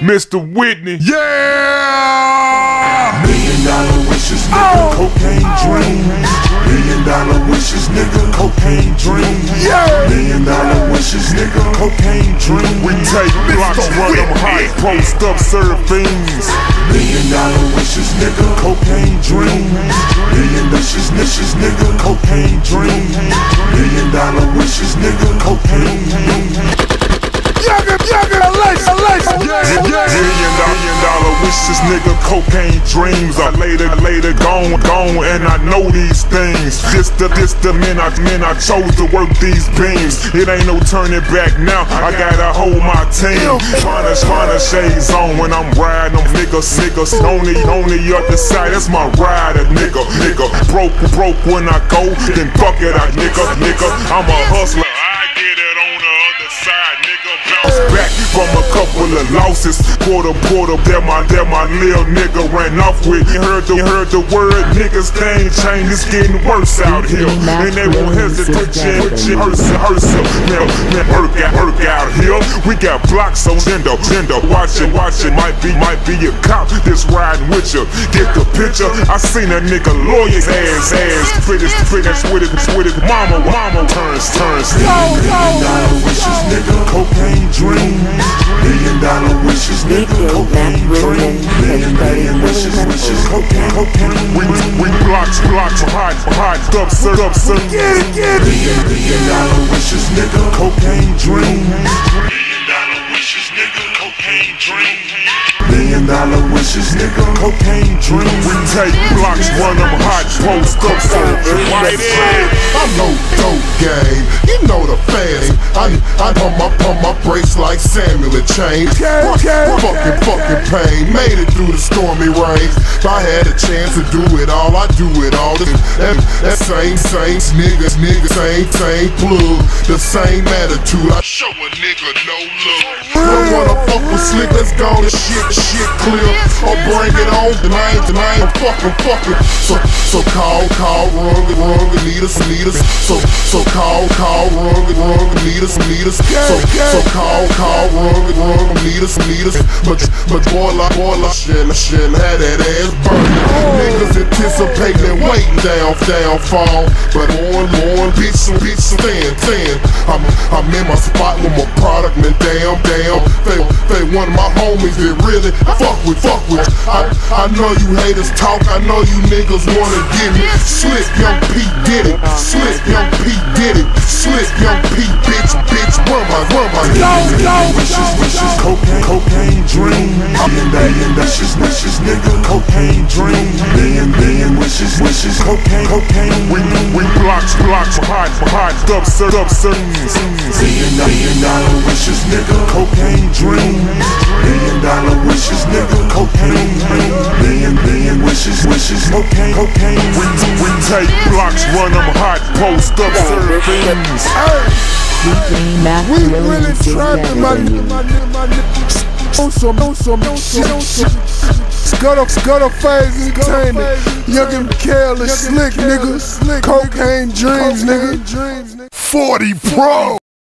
Mr. Whitney. Yeah! Million dollar wishes, nigga, Oh. cocaine oh! dreams. Million dollar wishes, nigga, cocaine dreams. Yeah. Million dollar wishes, nigga, cocaine dreams. We take blocks, run them hot, post up, serve fiends. Million dollar wishes, nigga, cocaine dreams. Million wishes, wishes, nigga, cocaine dreams. Million dollar wishes, nigga, cocaine dreams. Wishes, nigga, cocaine dreams. I later, later gone, gone, and I know these things. This the, this the men I, men I chose to work these beams. It ain't no turning back now. I gotta hold my team. Find a, find a shades on when I'm riding them niggas, niggas. On the, on the other side, that's my rider, nigga, nigga. Broke, broke when I go, then fuck it, I nigga, nigga. I'm a hustler. From a couple of losses. Quarter, quarter, that my, that my little nigga ran off with. You heard the, heard the word, niggas can't change. It's getting worse out here. And they won't hesitate, shit, put your hearse, hearse up. Man, man, work out, work out here. We got blocks on window, window. Watch it, watch it. Might be, might be a cop that's riding with you. Get the picture. I seen a nigga lawyer's ass, ass. Finish, finish with it, with it. Mama, mama turns, turns. Million dollar wishes, nigga, cocaine dreams. Million dollar wishes, nigga, cocaine Mac Brilliance dreams. Million, million wishes, wishes, cocaine, cocaine. We, we blocks, blocks, hot, hot, up, sir, up, sir. Get it, get it. Million, million dollar wishes, nigga, cocaine dreams. Million dollar wishes, nigga, cocaine dreams. Million dollar wishes, nigga, cocaine dreams. We take blocks, run them hot, post up, sir. In. I'm no dope game. You know the fast. I I pump my pump my brakes like Samuel and Chain. Fucking fucking pain. Made it through the stormy rain. If I had a chance to do it all, I do it all. That, that same same niggas niggas same same plug. The same attitude. I show a nigga no love. Don't wanna fuck with slick. Let's go. The shit shit clear. Or bring it on. Tonight tonight. I'm fucking fucking. So so call call run run need us need us. So so call call run run need us need us. So so call call run run need us need us. But but boy like boy like shit shit had that ass burning. Niggas anticipating waiting down downfall. But on on bitch bitch stand stand. I'm I'm in my spot with my product man damn damn. They they one of my homies that really fuck with fuck with. I I know you haters talk. I know you niggas wanna get me. Slip young P did it. Slip young P did it. Slip young P bitch bitch. Run my run my. Wishes, wishes, cocaine, cocaine dream. Million wishes, wishes, nigga, cocaine dream. Million, million wishes, wishes, cocaine, cocaine. We, we blocks, blocks, hot, hot, up, sir, up, sir. Million, million dollar wishes, nigga, cocaine dream. Million dollar wishes, nigga, cocaine dream. Million, million wishes, wishes, cocaine, cocaine. We, we take blocks, run them hot, post up, serve fiends. DJ Mac Brilliance really is trapping, my better than nigga, you. my nigga, my nigga. On some, on some, on some, on some. Scuttle, scuttle phase entertainment. Young and careless, slick nigga. Cocaine dreams, nigga. 40 Pro.